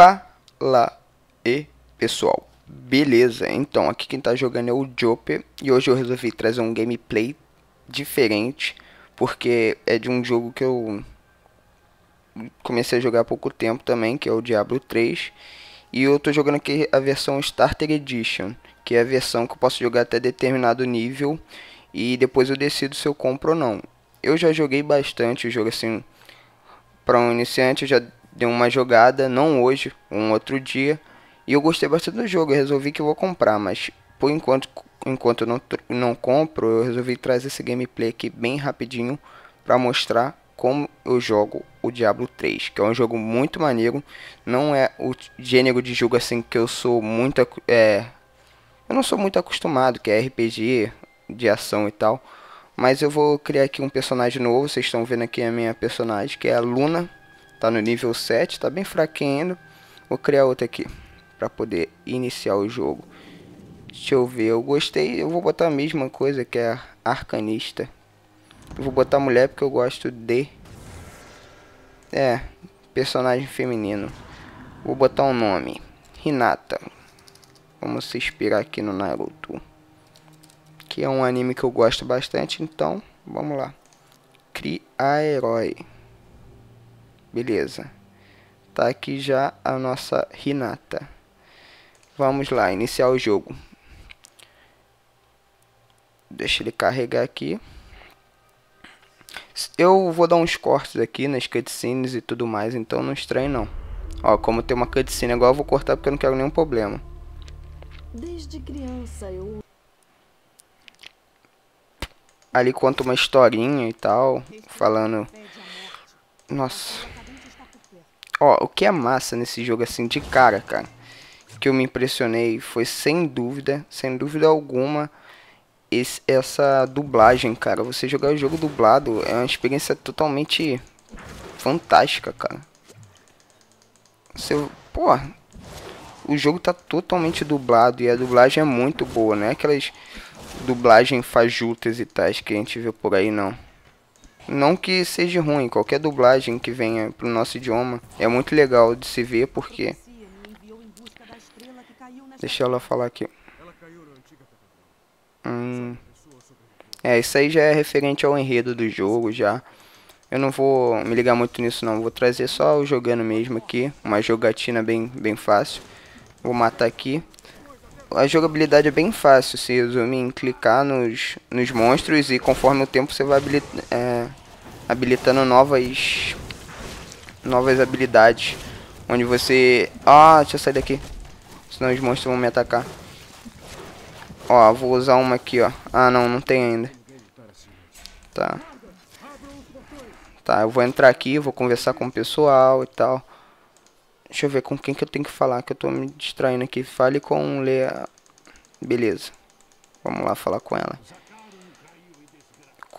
Fala e pessoal, beleza? Então aqui quem tá jogando é o Joper e hoje eu resolvi trazer um gameplay diferente porque é de um jogo que eu comecei a jogar há pouco tempo também, que é o Diablo 3 e eu tô jogando aqui a versão Starter Edition, que é a versão que eu posso jogar até determinado nível e depois eu decido se eu compro ou não. Eu já joguei bastante o jogo assim para um iniciante, eu já dei uma jogada, não hoje, um outro dia. E eu gostei bastante do jogo, eu resolvi que eu vou comprar, mas por enquanto, enquanto eu não, não compro, eu resolvi trazer esse gameplay aqui bem rapidinho para mostrar como eu jogo o Diablo 3, que é um jogo muito maneiro, não é o gênero de jogo assim que eu sou muito é eu não sou muito acostumado, que é RPG de ação e tal, mas eu vou criar aqui um personagem novo, vocês estão vendo aqui a minha personagem, que é a Luna, Tá no nível 7, tá bem fraquinho. Vou criar outra aqui para poder iniciar o jogo. Deixa eu ver, eu gostei, eu vou botar a mesma coisa que é arcanista. Eu vou botar mulher porque eu gosto de é, personagem feminino. Vou botar um nome, Hinata. Vamos se inspirar aqui no Naruto. Que é um anime que eu gosto bastante, então vamos lá. Criar herói. Beleza. Tá aqui já a nossa Renata. Vamos lá, iniciar o jogo. Deixa ele carregar aqui. Eu vou dar uns cortes aqui nas cutscenes e tudo mais, então não estranhe não. Ó, como tem uma cutscene agora, eu vou cortar porque eu não quero nenhum problema. Desde criança eu... Ali conta uma historinha e tal, falando... Nossa... Ó, o que é massa nesse jogo assim de cara, cara, que eu me impressionei foi sem dúvida, sem dúvida alguma, esse, essa dublagem, cara. Você jogar o jogo dublado é uma experiência totalmente fantástica, cara. Você, pô, o jogo tá totalmente dublado e a dublagem é muito boa, né? Aquelas dublagem fajutas e tais que a gente vê por aí, não. Não que seja ruim, qualquer dublagem que venha pro nosso idioma é muito legal de se ver porque... Deixa ela falar aqui. Hum... É, isso aí já é referente ao enredo do jogo já. Eu não vou me ligar muito nisso não, vou trazer só o jogando mesmo aqui, uma jogatina bem, bem fácil. Vou matar aqui. A jogabilidade é bem fácil, se resumir em clicar nos, nos monstros e conforme o tempo você vai é, habilitando novas novas habilidades. Onde você... Ah, deixa eu sair daqui. Senão os monstros vão me atacar. Ó, vou usar uma aqui, ó. Ah, não, não tem ainda. Tá. Tá, eu vou entrar aqui, vou conversar com o pessoal e tal. Deixa eu ver com quem que eu tenho que falar, que eu tô me distraindo aqui. Fale com Lea. Beleza. Vamos lá falar com ela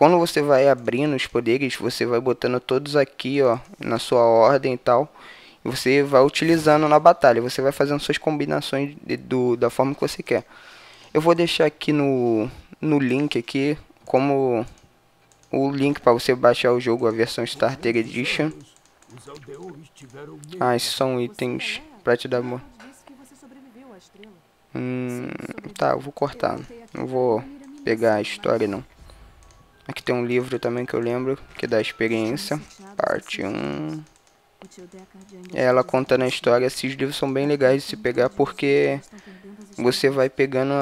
quando você vai abrindo os poderes, você vai botando todos aqui, ó, na sua ordem e tal. E você vai utilizando na batalha. Você vai fazendo suas combinações de, do, da forma que você quer. Eu vou deixar aqui no, no link aqui como o link para você baixar o jogo, a versão Starter Edition. Ah, esses são itens para te dar... Hum, tá, eu vou cortar. Não vou pegar a história não. Aqui tem um livro também que eu lembro, que é da experiência, parte 1. Ela conta na história, esses livros são bem legais de se pegar porque você vai pegando,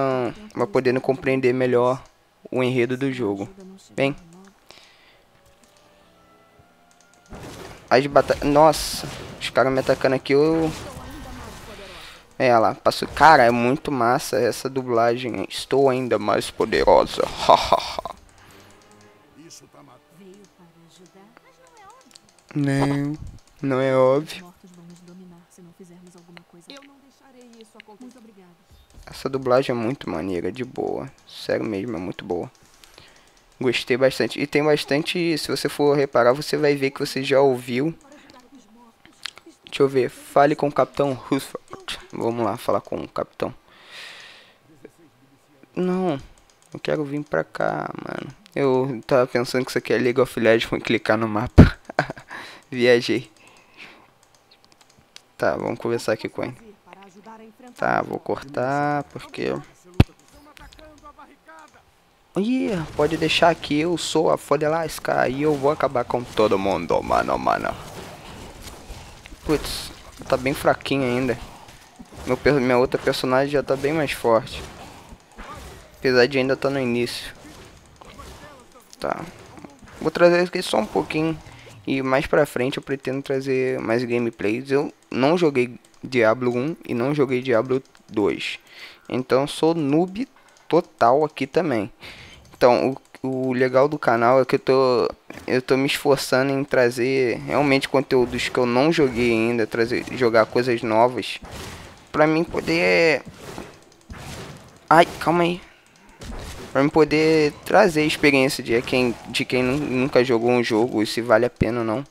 vai podendo compreender melhor o enredo do jogo. Bem, as batalhas, nossa, os caras me atacando aqui, eu... É, lá, passou. Cara, é muito massa essa dublagem. Estou ainda mais poderosa. Hahaha. Não, não é óbvio. Essa dublagem é muito maneira, de boa. Sério mesmo, é muito boa. Gostei bastante. E tem bastante, se você for reparar, você vai ver que você já ouviu. Deixa eu ver, fale com o Capitão Roosevelt. Vamos lá, falar com o Capitão. Não, eu quero vir pra cá, mano. Eu tava pensando que isso aqui é League of Legends, vou clicar no mapa. Viajei. Tá, vamos conversar aqui com ele. Tá, vou cortar porque... Ih, pode deixar aqui, eu sou a foda lasca e eu vou acabar com todo mundo, mano, mano. Putz, tá bem fraquinho ainda. Meu, minha outra personagem já tá bem mais forte. Apesar de ainda tá no início. Tá. Vou trazer aqui só um pouquinho. E mais pra frente eu pretendo trazer mais gameplays. Eu não joguei Diablo 1 e não joguei Diablo 2. Então sou noob total aqui também. Então, o, o legal do canal é que eu tô, eu tô me esforçando em trazer realmente conteúdos que eu não joguei ainda, trazer, jogar coisas novas. Pra mim poder... Ai, calma aí. Pra mim poder trazer experiência de quem, de quem nunca jogou um jogo e se vale a pena ou não.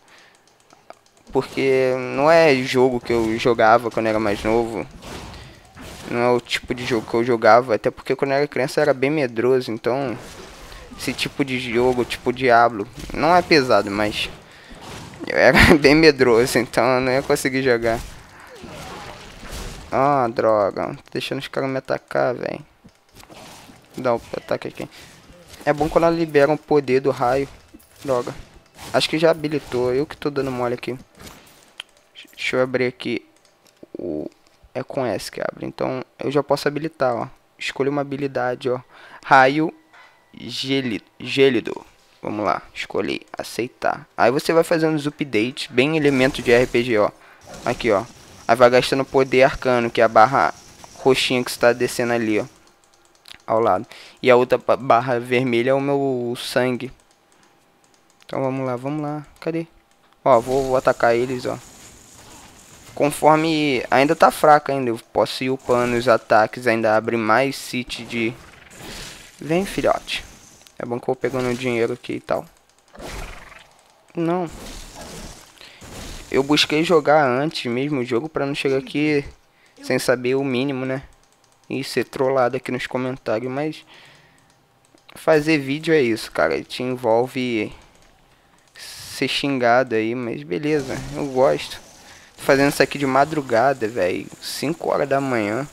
Porque não é jogo que eu jogava quando era mais novo. Não é o tipo de jogo que eu jogava. Até porque quando eu era criança eu era bem medroso. Então, esse tipo de jogo, tipo Diablo, não é pesado, mas eu era bem medroso. Então eu não ia conseguir jogar. Ah, droga. Tô deixando os caras me atacar, velho. Dá o ataque aqui. É bom quando ela libera o um poder do raio. Droga. Acho que já habilitou. Eu que tô dando mole aqui. Deixa eu abrir aqui o... É com S que abre. Então eu já posso habilitar, ó. Escolha uma habilidade, ó. Raio gélido. gélido. Vamos lá, escolhi aceitar. Aí você vai fazendo os updates, bem elemento de RPG, ó. Aqui, ó. Aí vai gastando poder arcano, que é a barra roxinha que está descendo ali, ó. Ao lado. E a outra barra vermelha é o meu sangue. Então vamos lá, vamos lá. Cadê? Ó, vou, vou atacar eles, ó. Conforme ainda tá fraco ainda, eu posso ir upando os ataques, ainda abre mais city de... Vem, filhote. É bom que eu vou pegando dinheiro aqui e tal. Não. Eu busquei jogar antes mesmo o jogo pra não chegar aqui sem saber o mínimo, né? E ser trollado aqui nos comentários, mas... Fazer vídeo é isso, cara. Te envolve ser xingado aí, mas beleza, eu gosto fazendo isso aqui de madrugada, velho. 5 horas da manhã.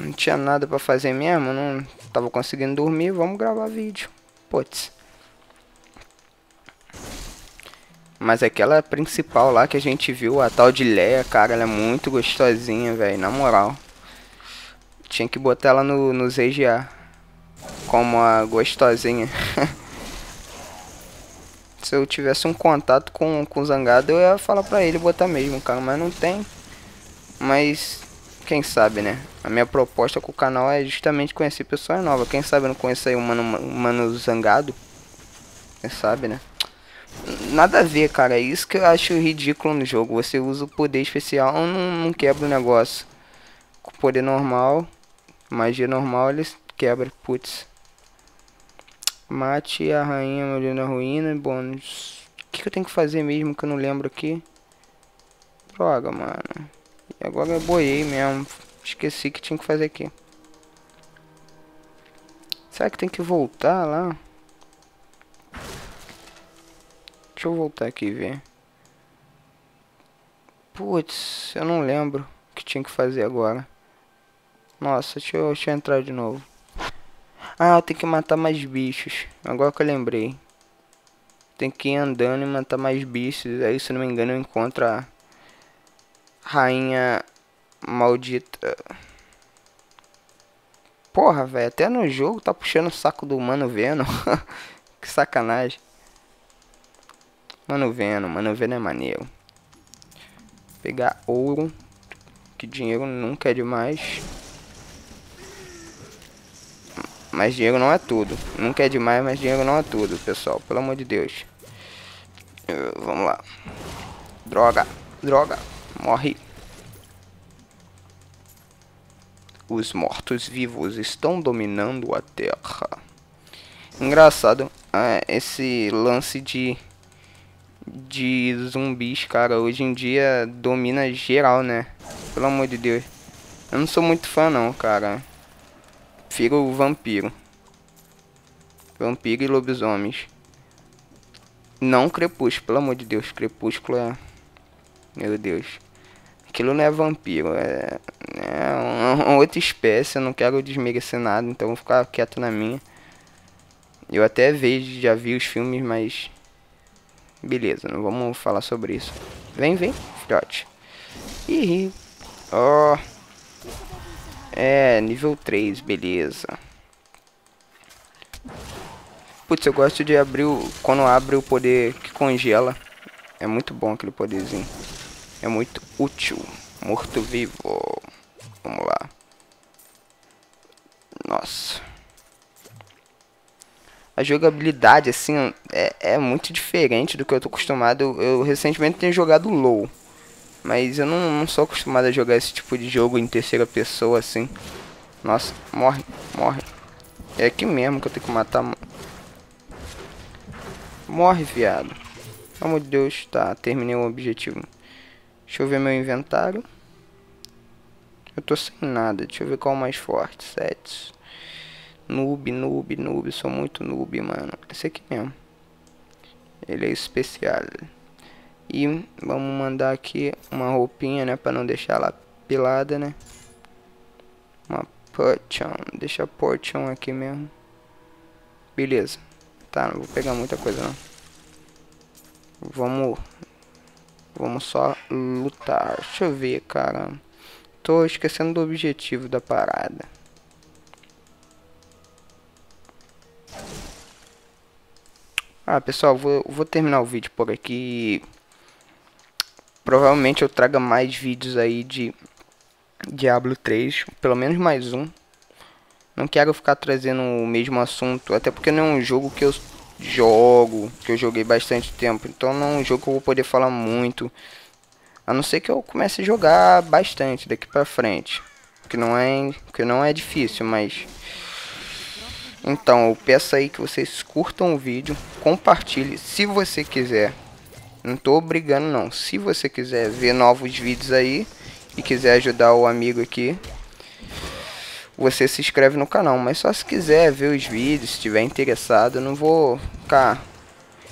Não tinha nada pra fazer mesmo, não tava conseguindo dormir, vamos gravar vídeo. Putz. Mas aquela principal lá que a gente viu, a tal de Leia, cara, ela é muito gostosinha, velho, na moral. Tinha que botar ela no, ZGA. Como a gostosinha. Se eu tivesse um contato com, com o Zangado, eu ia falar pra ele botar mesmo, cara. Mas não tem. Mas, quem sabe, né? A minha proposta com o canal é justamente conhecer pessoas novas. Quem sabe eu não conheço aí o Mano, Mano Zangado? Quem sabe, né? Nada a ver, cara. É isso que eu acho ridículo no jogo. Você usa o poder especial, não, não quebra o negócio. Com o poder normal, magia normal, eles quebra. Putz. Mate a rainha mulher na ruína bônus. O que, que, eu tenho que fazer mesmo que eu não lembro aqui? Droga, mano. E agora eu boiei mesmo. Esqueci que tinha que fazer aqui. Será que tem que voltar lá? Deixa eu voltar aqui e ver. Putz, eu não lembro o que tinha que fazer agora. Nossa, deixa eu, deixa eu entrar de novo. Ah, tem que matar mais bichos. Agora que eu lembrei. Tem que ir andando e matar mais bichos. Aí, se não me engano, eu encontro a rainha maldita. Porra, velho. Até no jogo tá puxando o saco do Mano Venom. que sacanagem. Mano Venom. Mano Venom é maneiro. Pegar ouro. Que dinheiro nunca é demais. Mas dinheiro não é tudo. Nunca é demais, mas dinheiro não é tudo, pessoal. Pelo amor de Deus. Uh, vamos lá. Droga. Droga. Morre. Os mortos-vivos estão dominando a Terra. Engraçado. É, esse lance de... De zumbis, cara. Hoje em dia domina geral, né? Pelo amor de Deus. Eu não sou muito fã não, cara prefiro vampiro. Vampiro e lobisomens. Não crepúsculo, pelo amor de Deus, crepúsculo é... Meu Deus. Aquilo não é vampiro, é, é uma outra espécie, eu não quero desmerecer nada, então vou ficar quieto na minha. Eu até vejo, já vi os filmes, mas... Beleza, não vamos falar sobre isso. Vem, vem, filhote. Ih, ó. Oh. É, nível 3, beleza. Putz, eu gosto de abrir o... Quando abre o poder que congela. É muito bom aquele poderzinho. É muito útil. Morto-vivo. Vamos lá. Nossa. A jogabilidade, assim, é, é muito diferente do que eu tô acostumado. Eu, eu recentemente tenho jogado LoL. Mas eu não, não sou acostumado a jogar esse tipo de jogo em terceira pessoa, assim. Nossa, morre, morre. É aqui mesmo que eu tenho que matar Morre, viado. Pelo amor de Deus. Tá, terminei o objetivo. Deixa eu ver meu inventário. Eu tô sem nada. Deixa eu ver qual é o mais forte. Sets. Noob, noob, noob. Sou muito noob, mano. Esse aqui mesmo. Ele é especial. E vamos mandar aqui uma roupinha, né? Pra não deixar ela pelada, né? Uma potion. Deixa a potion aqui mesmo. Beleza. Tá, não vou pegar muita coisa não. Vamos... Vamos só lutar. Deixa eu ver, cara. Tô esquecendo do objetivo da parada. Ah, pessoal, vou, vou terminar o vídeo por aqui. Provavelmente eu traga mais vídeos aí de Diablo 3. Pelo menos mais um. Não quero ficar trazendo o mesmo assunto, até porque não é um jogo que eu jogo, que eu joguei bastante tempo. Então não é um jogo que eu vou poder falar muito. A não ser que eu comece a jogar bastante daqui pra frente. Que não é, que não é difícil, mas... Então, eu peço aí que vocês curtam o vídeo, compartilhe se você quiser. Não tô obrigando não. Se você quiser ver novos vídeos aí e quiser ajudar o amigo aqui, você se inscreve no canal. Mas só se quiser ver os vídeos, se estiver interessado, não vou ficar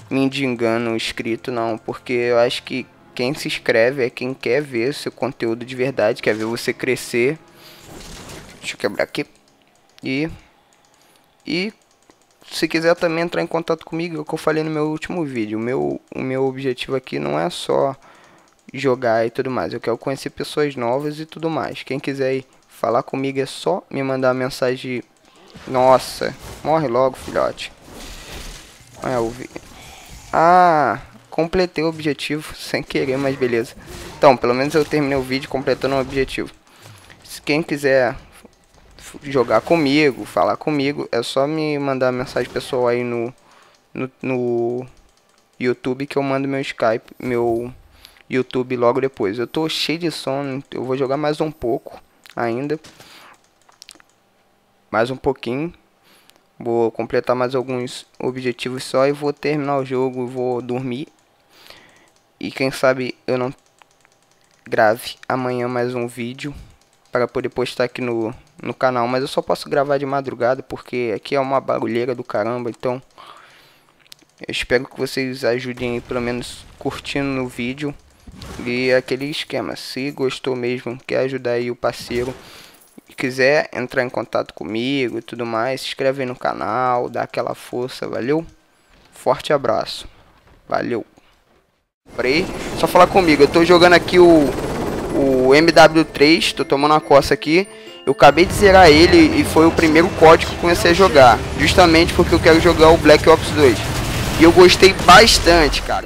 me indigando inscrito não, porque eu acho que quem se inscreve é quem quer ver seu conteúdo de verdade, quer ver você crescer. Deixa eu quebrar aqui. E e se quiser também entrar em contato comigo, é o que eu falei no meu último vídeo. O meu, o meu objetivo aqui não é só jogar e tudo mais. Eu quero conhecer pessoas novas e tudo mais. Quem quiser Falar comigo é só me mandar mensagem. Nossa, morre logo, filhote. Olha o vi. Ah, completei o objetivo sem querer, mas beleza. Então, pelo menos eu terminei o vídeo completando o objetivo. Se quem quiser jogar comigo, falar comigo, é só me mandar mensagem pessoal aí no, no, no YouTube que eu mando meu Skype, meu YouTube logo depois. Eu tô cheio de sono, eu vou jogar mais um pouco ainda. Mais um pouquinho. Vou completar mais alguns objetivos só e vou terminar o jogo, vou dormir. E quem sabe eu não grave amanhã mais um vídeo para poder postar aqui no, no canal. Mas eu só posso gravar de madrugada porque aqui é uma barulheira do caramba. Então eu espero que vocês ajudem aí, pelo menos curtindo no vídeo. E aquele esquema, se gostou mesmo, quer ajudar aí o parceiro, quiser entrar em contato comigo e tudo mais, se inscreve no canal, dá aquela força, valeu? Forte abraço, valeu. Peraí, só falar comigo, eu tô jogando aqui o, o MW3, tô tomando uma coça aqui. Eu acabei de zerar ele e foi o primeiro código que comecei a jogar, justamente porque eu quero jogar o Black Ops 2. E eu gostei bastante, cara.